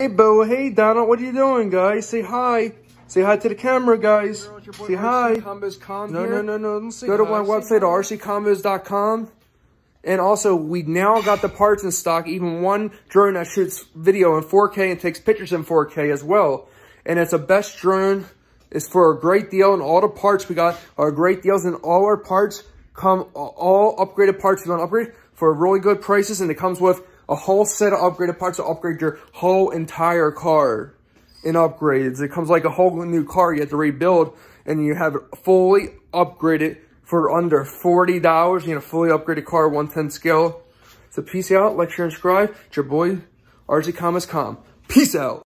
Hey, Bo. Hey, Donald. What are you doing, guys? Say hi. Say hi to the camera, guys. Say hi. No, no, no, no. Go to hi. my website, rccombos.com. And also, we now got the parts in stock, even one drone that shoots video in 4K and takes pictures in 4K as well. And it's a best drone. It's for a great deal, and all the parts we got are great deals, and all our parts come, all upgraded parts you want to upgrade for really good prices, and it comes with a whole set of upgraded parts to upgrade your whole entire car in upgrades. It comes like a whole new car you have to rebuild, and you have it fully upgraded for under $40. You a fully upgraded car, 110 scale. So peace out, like, share, and subscribe. It's your boy, RC Combos Com. Peace out.